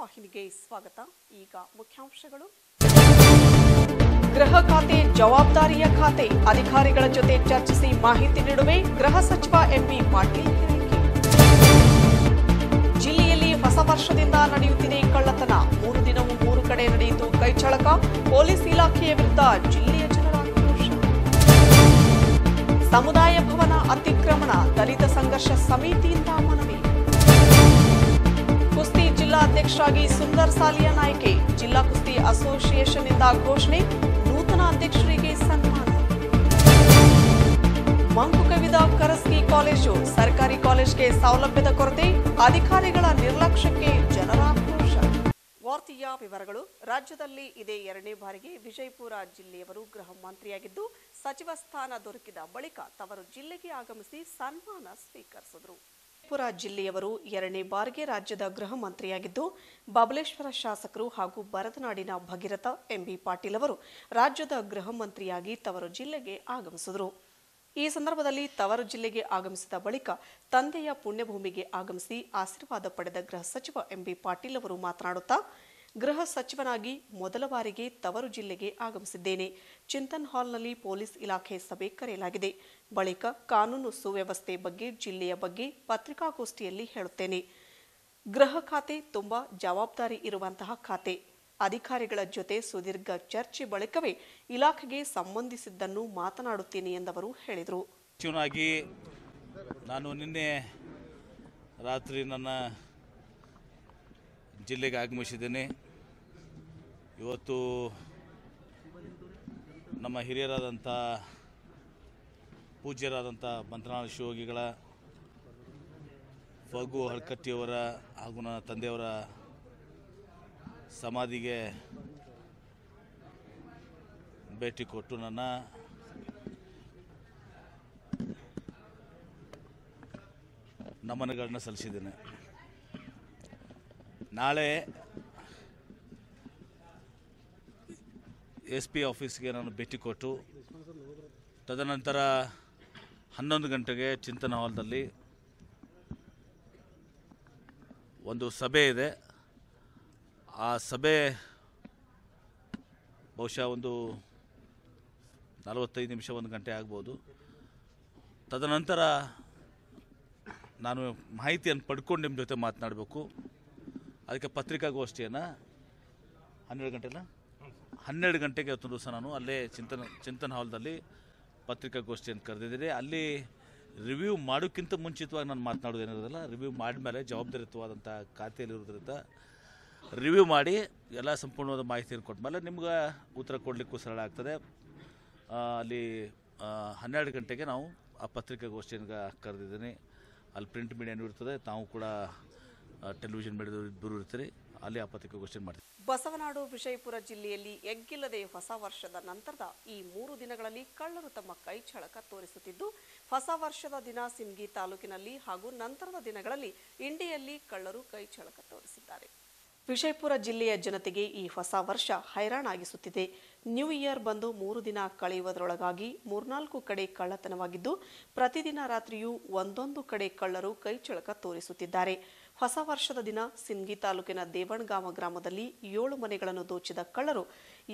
ವಾಹಿನಿಗೆ ಸ್ವಾಗತ. ಈಗ ಮುಖ್ಯಾಂಶಗಳು. ಗೃಹ ಖಾತೆ ಜವಾಬ್ದಾರಿಯ ಖಾತೆ. ಅಧಿಕಾರಿಗಳ ಜೊತೆ ಚರ್ಚಿಸಿ ಮಾಹಿತಿ ನೀಡುವೆ ಗೃಹ ಸಚಿವ ಎಂಬಿ ಪಾಟೀಲ್ ಜಿಲ್ಲೆಯಲ್ಲಿ ಹೊಸ ವರ್ಷದಿಂದ ನಡೆಯುತ್ತಿದೆ ಕಳ್ಳತನ. ಮೂರು ದಿನವೂ ಮೂರು ಕಡೆ ನಡೆಯಿತು ಕೈಚಳಕ. ಪೊಲೀಸ್ ಇಲಾಖೆಯ ವಿರುದ್ಧ ಜಿಲ್ಲೆಯ ಜನರ ಆಕ್ರೋಶ. ಸಮುದಾಯ ಭವನ ಅತಿಕ್ರಮಣ. ದಲಿತ ಸಂಘರ್ಷ ಸಮಿತಿಯಿಂದ ಜಿಲ್ಲಾಧ್ಯಕ್ಷರಾಗಿ ಸುಂದರ್ ಸಾಲಿಯನ್ ಆಯ್ಕೆ ಜಿಲ್ಲಾ ಕುಸ್ತಿ ಅಸೋಸಿಯೇಷನ್ನಿಂದ ಘೋಷಣೆ, ನೂತನ ಅಧ್ಯಕ್ಷರಿಗೆ ಸನ್ಮಾನ. ಮಂಕು ಕವಿದ ಕರಸ್ಗಿ ಕಾಲೇಜು, ಸರ್ಕಾರಿ ಕಾಲೇಜ್ಗೆ ಸೌಲಭ್ಯದ ಕೊರತೆ, ಅಧಿಕಾರಿಗಳ ನಿರ್ಲಕ್ಷ್ಯಕ್ಕೆ ಜನರ ಆಕ್ರೋಶ. ವಾರ್ತೆಯ ವಿವರಗಳು, ರಾಜ್ಯದಲ್ಲಿ ಇದೇ ಎರಡನೇ ಬಾರಿಗೆ ವಿಜಯಪುರ ಜಿಲ್ಲೆಯವರು ಗೃಹ ಮಂತ್ರಿಯಾಗಿದ್ದು, ಸಚಿವ ಸ್ಥಾನ ದೊರಕಿದ ಬಳಿಕ ತವರು ಜಿಲ್ಲೆಗೆ ಆಗಮಿಸಿ ಸನ್ಮಾನ ಸ್ವೀಕರಿಸಿದರು. ವಿಜಯಪುರ ಜಿಲ್ಲೆಯವರು ಎರಡನೇ ಬಾರಿಗೆ ರಾಜ್ಯದ ಗೃಹ ಮಂತ್ರಿಯಾಗಿದ್ದು, ಬಬಲೇಶ್ವರ ಶಾಸಕರು ಹಾಗೂ ಭರತನಾಡಿನ ಭಗೀರಥ ಎಂಬಿ ಪಾಟೀಲ್ ಅವರು ರಾಜ್ಯದ ಗೃಹ ಮಂತ್ರಿಯಾಗಿ ತವರು ಜಿಲ್ಲೆಗೆ ಆಗಮಿಸಿದರು. ಈ ಸಂದರ್ಭದಲ್ಲಿ ತವರು ಜಿಲ್ಲೆಗೆ ಆಗಮಿಸಿದ ಬಳಿಕ ತಂದೆಯ ಪುಣ್ಯಭೂಮಿಗೆ ಆಗಮಿಸಿ ಆಶೀರ್ವಾದ ಪಡೆದ ಗೃಹ ಸಚಿವ ಎಂಬಿ ಪಾಟೀಲ್ ಅವರು ಮಾತನಾಡುತ್ತಾ ಗೃಹ ಸಚಿವನಾಗಿ ಮೊದಲ ಬಾರಿಗೆ ತವರು ಜಿಲ್ಲೆಗೆ ಆಗಮಿಸಿದ್ದೇನೆ. ಚಿಂತನ್ ಹಾಲ್ನಲ್ಲಿ ಪೊಲೀಸ್ ಇಲಾಖೆ ಸಭೆ ಕರೆಯಲಾಗಿದೆ. ಬಳಿಕ ಕಾನೂನು ಸುವ್ಯವಸ್ಥೆ ಬಗ್ಗೆ, ಜಿಲ್ಲೆಯ ಬಗ್ಗೆ ಪತ್ರಿಕಾಗೋಷ್ಠಿಯಲ್ಲಿ ಹೇಳುತ್ತೇನೆ. ಗೃಹ ಖಾತೆ ತುಂಬಾ ಜವಾಬ್ದಾರಿ ಇರುವಂತಹ ಖಾತೆ. ಅಧಿಕಾರಿಗಳ ಜೊತೆ ಸುದೀರ್ಘ ಚರ್ಚೆ ಬಳಿಕವೇ ಇಲಾಖೆಗೆ ಸಂಬಂಧಿಸಿದ್ದನ್ನು ಮಾತನಾಡುತ್ತೇನೆ ಎಂದವರು ಹೇಳಿದರು. ನಾನು ನಿನ್ನೆ ರಾತ್ರಿ ನನ್ನ ಜಿಲ್ಲೆಗೆ ಆಗಮಿಸಿದ್ದೇನೆ. ಇವತ್ತು ನಮ್ಮ ಹಿರಿಯರಾದಂಥ ಪೂಜ್ಯರಾದಂಥ ಮಂತ್ರಾಲ ಶಿವಯೋಗಿಗಳ ಫಗು ಹಳ್ಕಟ್ಟಿಯವರ ಹಾಗೂ ನನ್ನ ತಂದೆಯವರ ಸಮಾಧಿಗೆ ಭೇಟಿ ಕೊಟ್ಟು ನನ್ನ ನಮನಗಳನ್ನ ಸಲ್ಲಿಸಿದ್ದೇನೆ. ನಾಳೆ ಎಸ್ ಪಿ ಆಫೀಸ್ಗೆ ನಾನು ಭೇಟಿ ಕೊಟ್ಟು, ತದನಂತರ ಹನ್ನೊಂದು ಗಂಟೆಗೆ ಚಿಂತನ ಹಾಲ್ನಲ್ಲಿ ಒಂದು ಸಭೆ ಇದೆ. ಆ ಸಭೆ ಬಹುಶಃ ಒಂದು ನಲವತ್ತೈದು ನಿಮಿಷ, ಒಂದು ಗಂಟೆ ಆಗ್ಬೋದು. ತದನಂತರ ನಾನು ಮಾಹಿತಿಯನ್ನು ಪಡ್ಕೊಂಡು ನಿಮ್ಮ ಜೊತೆ ಮಾತನಾಡಬೇಕು. ಅದಕ್ಕೆ ಪತ್ರಿಕಾಗೋಷ್ಠಿಯನ್ನು ಹನ್ನೆರಡು ಗಂಟೆನ? ಹನ್ನೆರಡು ಗಂಟೆಗೆ ಇವತ್ತು ದಿವಸ ನಾನು ಅಲ್ಲೇ ಚಿಂತನ ಚಿಂತನ ಹಾಲ್ದಲ್ಲಿ ಪತ್ರಿಕಾಗೋಷ್ಠಿಯನ್ನು ಕರೆದಿದ್ದೀರಿ ಅಲ್ಲಿ ರಿವ್ಯೂ ಮಾಡೋಕ್ಕಿಂತ ಮುಂಚಿತವಾಗಿ ನಾನು ಮಾತನಾಡೋದೇನಿರೋದಿಲ್ಲ ರಿವ್ಯೂ ಮಾಡಿದ್ಮೇಲೆ ಜವಾಬ್ದಾರಿಯುತವಾದಂಥ ಖಾತೆಯಲ್ಲಿರೋದ್ರಿಂದ ರಿವ್ಯೂ ಮಾಡಿ ಎಲ್ಲ ಸಂಪೂರ್ಣವಾದ ಮಾಹಿತಿಯನ್ನು ಕೊಟ್ಮೇಲೆ ನಿಮ್ಗೆ ಉತ್ತರ ಕೊಡಲಿಕ್ಕೂ ಸರಳ ಆಗ್ತದೆ. ಅಲ್ಲಿ ಹನ್ನೆರಡು ಗಂಟೆಗೆ ನಾವು ಆ ಪತ್ರಿಕಾಗೋಷ್ಠಿಯನ್ನು ಕರೆದಿದ್ದೀನಿ. ಅಲ್ಲಿ ಪ್ರಿಂಟ್ ಮೀಡಿಯಾನು ಇರ್ತದೆ. ತಾವು ಕೂಡ ಟೆಲಿವಿಷನ್ ಮೀಡಿಯಾದವರು ಇಬ್ಬರು ಇರ್ತೀರಿ. ಅಲ್ಲಿ ಆ ಪತ್ರಿಕಾಗೋಷ್ಠಿಯನ್ನು ಮಾಡ್ತೀವಿ. ಬಸವನಾಡು, ವಿಜಯಪುರ ಜಿಲ್ಲೆಯಲ್ಲಿ ಎಗ್ಗಿಲ್ಲದೆ ಹೊಸ ವರ್ಷದ ನಂತರದ ಈ ಮೂರು ದಿನಗಳಲ್ಲಿ ಕಳ್ಳರು ತಮ್ಮ ಕೈಚಳಕ ತೋರಿಸುತ್ತಿದ್ದು, ಹೊಸ ವರ್ಷದ ದಿನ ಸಿಂಗಿ ತಾಲೂಕಿನಲ್ಲಿ ಹಾಗೂ ನಂತರದ ದಿನಗಳಲ್ಲಿ ಇಂಡಿಯಲ್ಲಿ ಕಳ್ಳರು ಕೈಚಳಕ ತೋರಿಸಿದ್ದಾರೆ. ವಿಜಯಪುರ ಜಿಲ್ಲೆಯ ಜನತೆಗೆ ಈ ಹೊಸ ವರ್ಷ ಹೈರಾಣಾಗಿಸುತ್ತಿದೆ. ನ್ಯೂ ಇಯರ್ ಬಂದು ಮೂರು ದಿನ ಕಳೆಯುವುದರೊಳಗಾಗಿ ಮೂರ್ನಾಲ್ಕು ಕಡೆ ಕಳ್ಳತನವಾಗಿದ್ದು, ಪ್ರತಿದಿನ ರಾತ್ರಿಯೂ ಒಂದೊಂದು ಕಡೆ ಕಳ್ಳರು ಕೈಚಳಕ ತೋರಿಸುತ್ತಿದ್ದಾರೆ. ಹೊಸ ವರ್ಷದ ದಿನ ಸಿಂಗಿ ತಾಲೂಕಿನ ದೇವಣಗಾಮ ಗ್ರಾಮದಲ್ಲಿ ಏಳು ಮನೆಗಳನ್ನು ದೋಚಿದ ಕಳ್ಳರು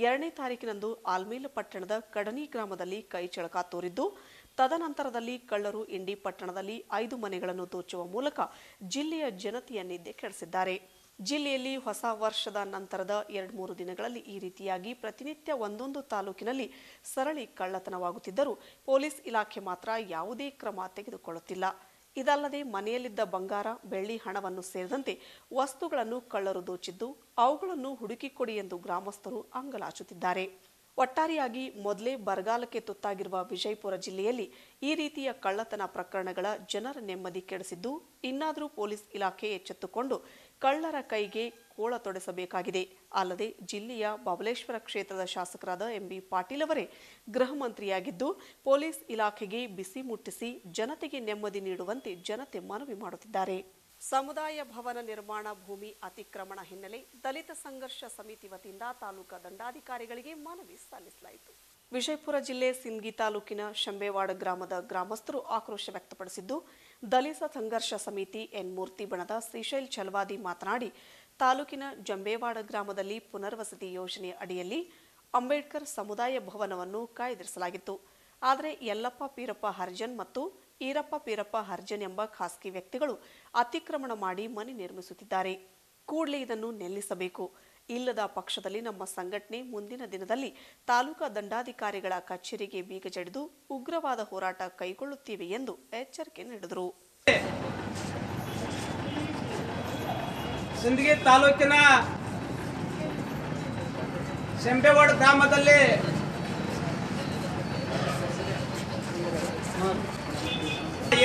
ಎರಡನೇ ತಾರೀಕಿನಂದು ಆಲ್ಮೇಲ್ ಪಟ್ಟಣದ ಕಡನಿ ಗ್ರಾಮದಲ್ಲಿ ಕೈಚಳಕ ತೋರಿದ್ದು, ತದನಂತರದಲ್ಲಿ ಕಳ್ಳರು ಇಂಡಿ ಪಟ್ಟಣದಲ್ಲಿ ಐದು ಮನೆಗಳನ್ನು ದೋಚುವ ಮೂಲಕ ಜಿಲ್ಲೆಯ ಜನತೆಯ ನಿದ್ದೆ ಕೆಡಿಸಿದ್ದಾರೆ. ಜಿಲ್ಲೆಯಲ್ಲಿ ಹೊಸ ವರ್ಷದ ನಂತರದ ಎರಡು ಮೂರು ದಿನಗಳಲ್ಲಿ ಈ ರೀತಿಯಾಗಿ ಪ್ರತಿನಿತ್ಯ ಒಂದೊಂದು ತಾಲೂಕಿನಲ್ಲಿ ಸರಳಿ ಕಳ್ಳತನವಾಗುತ್ತಿದ್ದರೂ, ಪೊಲೀಸ್ ಇಲಾಖೆ ಮಾತ್ರ ಯಾವುದೇ ಕ್ರಮ ತೆಗೆದುಕೊಳ್ಳುತ್ತಿಲ್ಲ. ಇದಲ್ಲದೆ ಮನೆಯಲ್ಲಿದ್ದ ಬಂಗಾರ, ಬೆಳ್ಳಿ ಹಣವನ್ನು ಸೇರಿದಂತೆ ವಸ್ತುಗಳನ್ನು ಕಳ್ಳರು ದೋಚಿದ್ದು ಅವುಗಳನ್ನು ಹುಡುಕಿಕೊಡಿ ಎಂದು ಗ್ರಾಮಸ್ಥರು ಅಂಗಲಾಚುತ್ತಿದ್ದಾರೆ. ಒಟ್ಟಾರೆಯಾಗಿ ಮೊದಲೇ ಬರಗಾಲಕ್ಕೆ ತುತ್ತಾಗಿರುವ ವಿಜಯಪುರ ಜಿಲ್ಲೆಯಲ್ಲಿ ಈ ರೀತಿಯ ಕಳ್ಳತನ ಪ್ರಕರಣಗಳ ಜನರ ನೆಮ್ಮದಿ ಕೆಡಿಸಿದ್ದು, ಇನ್ನಾದರೂ ಪೊಲೀಸ್ ಇಲಾಖೆ ಎಚ್ಚೆತ್ತುಕೊಂಡು ಕಳ್ಳರ ಕೈಗೆ ಕೋಳ ತೊಡೆಸಬೇಕಾಗಿದೆ. ಅಲ್ಲದೆ ಜಿಲ್ಲೆಯ ಬಬಲೇಶ್ವರ ಕ್ಷೇತ್ರದ ಶಾಸಕರಾದ ಎಂಬಿ ಪಾಟೀಲ್ ಅವರೇ ಗೃಹ ಮಂತ್ರಿಯಾಗಿದ್ದು, ಪೊಲೀಸ್ ಇಲಾಖೆಗೆ ಬಿಸಿ ಮುಟ್ಟಿಸಿ ಜನತೆಗೆ ನೆಮ್ಮದಿ ನೀಡುವಂತೆ ಜನತೆ ಮನವಿ ಮಾಡುತ್ತಿದ್ದಾರೆ. ಸಮುದಾಯ ಭವನ ನಿರ್ಮಾಣ ಭೂಮಿ ಅತಿಕ್ರಮಣ ಹಿನ್ನೆಲೆ ದಲಿತ ಸಂಘರ್ಷ ಸಮಿತಿ ವತಿಯಿಂದ ತಾಲೂಕಾ ದಂಡಾಧಿಕಾರಿಗಳಿಗೆ ಮನವಿ ಸಲ್ಲಿಸಲಾಯಿತು. ವಿಜಯಪುರ ಜಿಲ್ಲೆ ಸಿಂಗಿ ತಾಲೂಕಿನ ಶಂಬೇವಾಡ ಗ್ರಾಮದ ಗ್ರಾಮಸ್ಥರು ಆಕ್ರೋಶ ವ್ಯಕ್ತಪಡಿಸಿದ್ದು ದಲಿತ ಸಂಘರ್ಷ ಸಮಿತಿ ಎನ್ ಮೂರ್ತಿ ಬಣದ ಶ್ರೀಶೈಲ್ ಛಲವಾದಿ ಮಾತನಾಡಿ, ತಾಲೂಕಿನ ಜಂಬೇವಾಡ ಗ್ರಾಮದಲ್ಲಿ ಪುನರ್ವಸತಿ ಯೋಜನೆ ಅಡಿಯಲ್ಲಿ ಅಂಬೇಡ್ಕರ್ ಸಮುದಾಯ ಭವನವನ್ನು ಕಾಯ್ದಿರಿಸಲಾಗಿತ್ತು. ಆದರೆ ಯಲ್ಲಪ್ಪ ಪೀರಪ್ಪ ಹರ್ಜನ್ ಮತ್ತು ಈರಪ್ಪ ಪೀರಪ್ಪ ಹರ್ಜನ್ ಎಂಬ ಖಾಸಗಿ ವ್ಯಕ್ತಿಗಳು ಅತಿಕ್ರಮಣ ಮಾಡಿ ಮನೆ ನಿರ್ಮಿಸುತ್ತಿದ್ದಾರೆ. ಕೂಡಲೇ ಇದನ್ನು ನಿಲ್ಲಿಸಬೇಕು. ಇಲ್ಲದ ಪಕ್ಷದಲ್ಲಿ ನಮ್ಮ ಸಂಘಟನೆ ಮುಂದಿನ ದಿನದಲ್ಲಿ ತಾಲೂಕಾ ದಂಡಾಧಿಕಾರಿಗಳ ಕಚೇರಿಗೆ ಬೀಗ ಜಡಿದು ಉಗ್ರವಾದ ಹೋರಾಟ ಕೈಗೊಳ್ಳುತ್ತೇವೆ ಎಂದು ಎಚ್ಚರಿಕೆ ನೀಡಿದರು. ಸಿಂದಗಿ ತಾಲೂಕಿನ ಸೆಂಬೆವಾಡ ಗ್ರಾಮದಲ್ಲಿ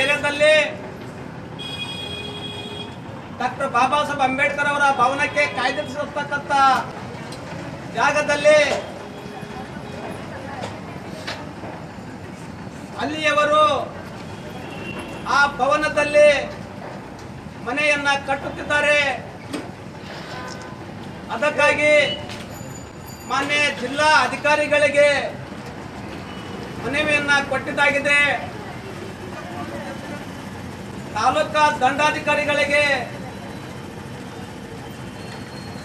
ಏರಿಯಾದಲ್ಲಿ ಡಾಕ್ಟರ್ ಬಾಬಾ ಸಾಹೇಬ್ ಅಂಬೇಡ್ಕರ್ ಅವರ ಭವನಕ್ಕೆ ಕಾಯ್ದಿರಿಸಿರತಕ್ಕಂಥ ಜಾಗದಲ್ಲಿ ಅಲ್ಲಿಯವರು ಆ ಭವನದಲ್ಲಿ ಮನೆಯನ್ನ ಕಟ್ಟುತ್ತಿದ್ದಾರೆ. ಅದಕ್ಕಾಗಿ ಮಾನ್ಯ ಜಿಲ್ಲಾ ಅಧಿಕಾರಿಗಳಿಗೆ ಮನವಿಯನ್ನ ಕೊಟ್ಟಿದ್ದಾಗಿದೆ. ತಾಲೂಕಾ ದಂಡಾಧಿಕಾರಿಗಳಿಗೆ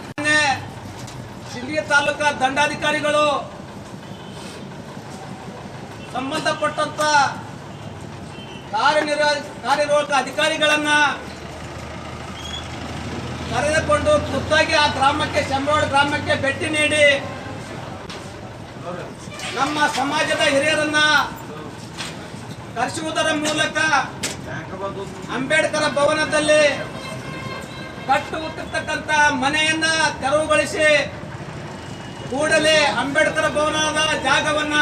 ಮಾನ್ಯ ಸಿಂದಗಿ ತಾಲೂಕಾ ದಂಡಾಧಿಕಾರಿಗಳು ಸಂಬಂಧಪಟ್ಟಂತ ಕಾರ್ಯನಿರ್ವ, ಕಾರ್ಯನಿರ್ವಾಹಕ ಅಧಿಕಾರಿಗಳನ್ನ ಕರೆದುಕೊಂಡು ಖುದ್ದಾಗಿ ಆ ಗ್ರಾಮಕ್ಕೆ ಶಂಬರೋಡ್ ಗ್ರಾಮಕ್ಕೆ ಭೇಟಿ ನೀಡಿ ನಮ್ಮ ಸಮಾಜದ ಹಿರಿಯರನ್ನ ಕರೆಸುವುದರ ಮೂಲಕ ಅಂಬೇಡ್ಕರ್ ಭವನದಲ್ಲಿ ಕಟ್ಟುತ್ತಿರ್ತಕ್ಕಂಥ ಮನೆಯನ್ನ ತೆರವುಗೊಳಿಸಿ ಕೂಡಲೇ ಅಂಬೇಡ್ಕರ್ ಭವನದ ಜಾಗವನ್ನ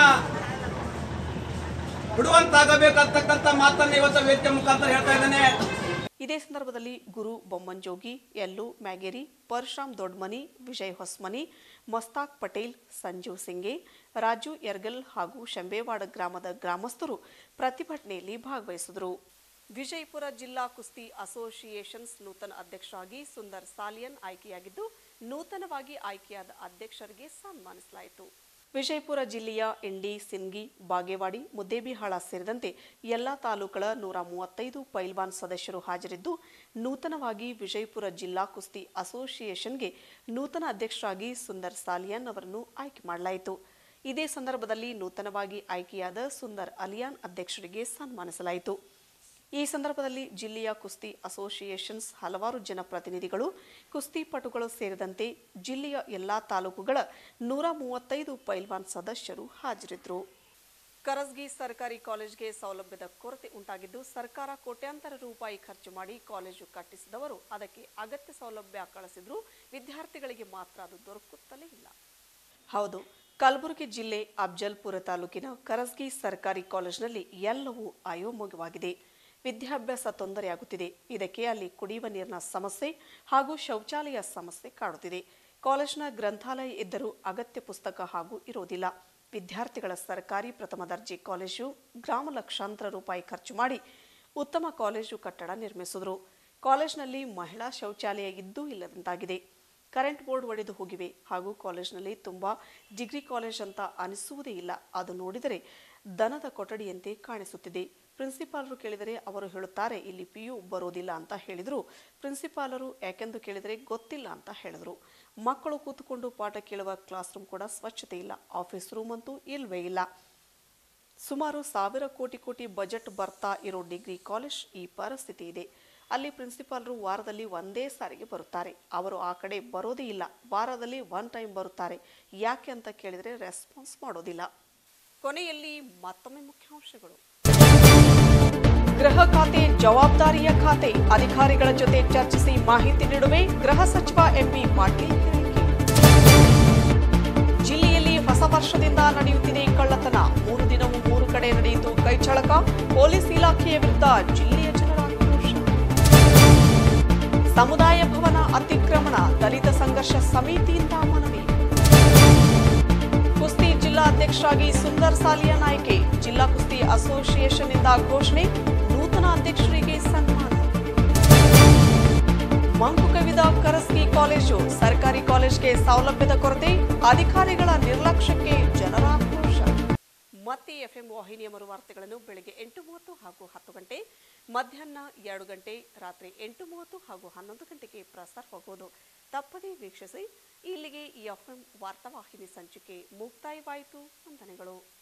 ಬಿಡುವಂತಾಗಬೇಕಂತಕ್ಕಂಥ ಮಾತನ್ನು ಇವತ್ತು ವೇದಿಕೆ ಮುಖಾಂತರ ಹೇಳ್ತಾ ಇದ್ದೇನೆ. ಇದೇ ಸಂದರ್ಭದಲ್ಲಿ ಗುರು ಬೊಮ್ಮಂಜೋಗಿ ಎಲ್ಲು ಮ್ಯಾಗೇರಿ, ಪರಶುರಾಮ್ ದೊಡ್ಮನಿ, ವಿಜಯ್ ಹೊಸ್ಮನಿ, ಮಸ್ತಾಕ್ ಪಟೇಲ್ ಸಂಜೀವ್ ಸಿಂಗೆ, ರಾಜು ಯರ್ಗಲ್ ಹಾಗೂ ಶಂಬೇವಾಡ ಗ್ರಾಮದ ಗ್ರಾಮಸ್ಥರು ಪ್ರತಿಭಟನೆಯಲ್ಲಿ ಭಾಗವಹಿಸಿದರು. ವಿಜಯಪುರ ಜಿಲ್ಲಾ ಕುಸ್ತಿ ಅಸೋಸಿಯೇಷನ್ಸ್ ನೂತನ ಅಧ್ಯಕ್ಷರಾಗಿ ಸುಂದರ್ ಸಾಲಿಯನ್ ಆಯ್ಕೆಯಾಗಿದ್ದು ನೂತನವಾಗಿ ಆಯ್ಕೆಯಾದ ಅಧ್ಯಕ್ಷರಿಗೆ ಸನ್ಮಾನಿಸಲಾಯಿತು. ವಿಜಯಪುರ ಜಿಲ್ಲೆಯ ಇಂಡಿ ಸಿನ್ಗಿ ಬಾಗೇವಾಡಿ, ಮುದ್ದೇಬಿಹಾಳ ಸೇರಿದಂತೆ ಎಲ್ಲಾ ತಾಲೂಕುಗಳ ನೂರ ಮೂವತ್ತೈದು ಪೈಲ್ವಾನ್ ಸದಸ್ಯರು ಹಾಜರಿದ್ದು, ನೂತನವಾಗಿ ವಿಜಯಪುರ ಜಿಲ್ಲಾ ಕುಸ್ತಿ ಅಸೋಸಿಯೇಷನ್ಗೆ ನೂತನ ಅಧ್ಯಕ್ಷರಾಗಿ ಸುಂದರ್ ಸಾಲಿಯಾನ್ ಅವರನ್ನು ಆಯ್ಕೆ ಮಾಡಲಾಯಿತು. ಇದೇ ಸಂದರ್ಭದಲ್ಲಿ ನೂತನವಾಗಿ ಆಯ್ಕೆಯಾದ ಸುಂದರ್ ಅಲಿಯಾನ್ ಅಧ್ಯಕ್ಷರಿಗೆ ಸನ್ಮಾನಿಸಲಾಯಿತು. ಈ ಸಂದರ್ಭದಲ್ಲಿ ಜಿಲ್ಲೆಯ ಕುಸ್ತಿ ಅಸೋಸಿಯೇಷನ್ಸ್ ಹಲವಾರು ಜನಪ್ರತಿನಿಧಿಗಳು ಕುಸ್ತಿಪಟುಗಳು ಸೇರಿದಂತೆ ಜಿಲ್ಲೆಯ ಎಲ್ಲಾ ತಾಲೂಕುಗಳ ನೂರ ಮೂವತ್ತೈದು ಪೈಲ್ವಾನ್ ಸದಸ್ಯರು ಹಾಜರಿದ್ದರು. ಕರಸ್ಗಿ ಸರ್ಕಾರಿ ಕಾಲೇಜ್ಗೆ ಸೌಲಭ್ಯದ ಕೊರತೆ ಉಂಟಾಗಿದ್ದು, ಸರ್ಕಾರ ಕೋಟ್ಯಾಂತರ ರೂಪಾಯಿ ಖರ್ಚು ಮಾಡಿ ಕಾಲೇಜು ಕಟ್ಟಿಸಿದವರು, ಅದಕ್ಕೆ ಅಗತ್ಯ ಸೌಲಭ್ಯ ಕಳಿಸಿದ್ರೂ ವಿದ್ಯಾರ್ಥಿಗಳಿಗೆ ಮಾತ್ರ ಅದು ದೊರಕುತ್ತಲೇ ಇಲ್ಲ. ಹೌದು, ಕಲಬುರಗಿ ಜಿಲ್ಲೆ ಅಫ್ಜಲ್ಪುರ ತಾಲೂಕಿನ ಕರಸ್ಗಿ ಸರ್ಕಾರಿ ಕಾಲೇಜಿನಲ್ಲಿ ಎಲ್ಲವೂ ಅಯೋಮಯವಾಗಿದೆ ವಿದ್ಯಾಭ್ಯಾಸ ತೊಂದರೆಯಾಗುತ್ತಿದೆ. ಇದಕ್ಕೆ ಅಲ್ಲಿ ಕುಡಿಯುವ ನೀರಿನ ಸಮಸ್ಯೆ ಹಾಗೂ ಶೌಚಾಲಯ ಸಮಸ್ಯೆ ಕಾಡುತ್ತಿದೆ. ಕಾಲೇಜಿನ ಗ್ರಂಥಾಲಯ ಇದ್ದರೂ ಅಗತ್ಯ ಪುಸ್ತಕ ಹಾಗೂ ಇರೋದಿಲ್ಲ ವಿದ್ಯಾರ್ಥಿಗಳ ಸರ್ಕಾರಿ ಪ್ರಥಮ ದರ್ಜೆ ಕಾಲೇಜು ಗ್ರಾಮ ಲಕ್ಷಾಂತರ ರೂಪಾಯಿ ಖರ್ಚು ಮಾಡಿ ಉತ್ತಮ ಕಾಲೇಜು ಕಟ್ಟಡ ನಿರ್ಮಿಸಿದರು. ಕಾಲೇಜಿನಲ್ಲಿ ಮಹಿಳಾ ಶೌಚಾಲಯ ಇದ್ದೂ ಇಲ್ಲದಂತಾಗಿದೆ ಕರೆಂಟ್ ಬೋರ್ಡ್ ಒಡೆದು ಹೋಗಿವೆ ಹಾಗೂ ಕಾಲೇಜಿನಲ್ಲಿ ತುಂಬಾ ಡಿಗ್ರಿ ಕಾಲೇಜ್ ಅಂತ ಅನಿಸುವುದೇ ಇಲ್ಲ. ಅದು ನೋಡಿದರೆ ದನದ ಕೊಠಡಿಯಂತೆ ಕಾಣಿಸುತ್ತಿದೆ. ಪ್ರಿನ್ಸಿಪಾಲರು ಕೇಳಿದರೆ ಅವರು ಹೇಳುತ್ತಾರೆ, ಇಲ್ಲಿ ಪಿ ಯು ಬರೋದಿಲ್ಲ ಅಂತ ಹೇಳಿದರು. ಪ್ರಿನ್ಸಿಪಾಲರು ಯಾಕೆಂದು ಕೇಳಿದರೆ, ಗೊತ್ತಿಲ್ಲ ಅಂತ ಹೇಳಿದರು. ಮಕ್ಕಳು ಕೂತುಕೊಂಡು ಪಾಠ ಕೇಳುವ ಕ್ಲಾಸ್ ರೂಮ್ ಕೂಡ ಸ್ವಚ್ಛತೆ ಇಲ್ಲ, ಆಫೀಸ್ ರೂಮ್ ಅಂತೂ ಇಲ್ವೇ ಇಲ್ಲ. ಸುಮಾರು ಸಾವಿರ ಕೋಟಿ ಕೋಟಿ ಬಜೆಟ್ ಬರ್ತಾ ಇರೋ ಡಿಗ್ರಿ ಕಾಲೇಜ್ ಈ ಪರಿಸ್ಥಿತಿ ಇದೆ. ಅಲ್ಲಿ ಪ್ರಿನ್ಸಿಪಾಲರು ವಾರದಲ್ಲಿ ಒಂದೇ ಸಾರಿಗೆ ಬರುತ್ತಾರೆ. ಅವರು ಆ ಕಡೆ ಬರೋದೇ ಇಲ್ಲ, ವಾರದಲ್ಲಿ ಒನ್ ಟೈಮ್ ಬರುತ್ತಾರೆ. ಯಾಕೆ ಅಂತ ಕೇಳಿದರೆ, ರೆಸ್ಪಾನ್ಸ್ ಮಾಡೋದಿಲ್ಲ. ಕೊನೆಯಲ್ಲಿ ಮತ್ತೊಮ್ಮೆ ಮುಖ್ಯಾಂಶಗಳು. ಗೃಹ ಖಾತೆ ಜವಾಬ್ದಾರಿಯ ಖಾತೆ ಅಧಿಕಾರಿಗಳ ಜೊತೆ ಚರ್ಚಿಸಿ ಮಾಹಿತಿ ನೀಡುವೆ ಗೃಹ ಸಚಿವ ಎಂಪಿ ಪಾಟೀಲ್ ಜಿಲ್ಲೆಯಲ್ಲಿ ಹೊಸ ವರ್ಷದಿಂದ ನಡೆಯುತ್ತಿದೆ ಕಳ್ಳತನ. ಮೂರು ದಿನವೂ ಮೂರು ಕಡೆ ನಡೆಯಿತು ಕೈಚಳಕ ಪೊಲೀಸ್ ಇಲಾಖೆಯ ವಿರುದ್ಧ ಜಿಲ್ಲೆಯ ಜನರ ಆಕ್ರೋಶ. ಸಮುದಾಯ ಭವನ ಅತಿಕ್ರಮಣ. ದಲಿತ ಸಂಘರ್ಷ ಸಮಿತಿಯಿಂದ ಮನವಿ. ಕುಸ್ತಿ ಜಿಲ್ಲಾ ಅಧ್ಯಕ್ಷರಾಗಿ ಸುಂದರ್ ಸಾಲಿಯಾ ನಾಯ್ಕೆ. ಜಿಲ್ಲಾ ಕುಸ್ತಿ ಅಸೋಸಿಯೇಷನ್ನಿಂದ ಘೋಷಣೆ. ಅಧ್ಯಕ್ಷರಿಗೆ ಸನ್ಮಾನ. ಮಂಕು ಕವಿದ ಕರಸ್ಗಿ ಕಾಲೇಜು, ಸರ್ಕಾರಿ ಕಾಲೇಜ್ಗೆ ಸೌಲಭ್ಯದ ಕೊರತೆ, ಅಧಿಕಾರಿಗಳ ನಿರ್ಲಕ್ಷ್ಯಕ್ಕೆ ಜನರ ಆಕ್ರೋಶ ಮತ್ತೆ ಎಫ್ಎಂ ವಾಹಿನಿಯ ಮರುವಾರ್ತೆಗಳನ್ನು ಬೆಳಗ್ಗೆ ಎಂಟು ಮೂವತ್ತು ಹಾಗೂ ಹತ್ತು ಗಂಟೆ, ಮಧ್ಯಾಹ್ನ ಎರಡು ಗಂಟೆ, ರಾತ್ರಿ ಎಂಟು ಮೂವತ್ತು ಹಾಗೂ ಹನ್ನೊಂದು ಗಂಟೆಗೆ ಪ್ರಸಾರವಾಗುವುದು ತಪ್ಪದೇ ವೀಕ್ಷಿಸಿ, ಇಲ್ಲಿಗೆ ಈ ಎಫ್ಎಂ ವಾರ್ತಾವಾಹಿನಿ ಸಂಚಿಕೆ ಮುಕ್ತಾಯವಾಯಿತು. ವಂದನೆಗಳು.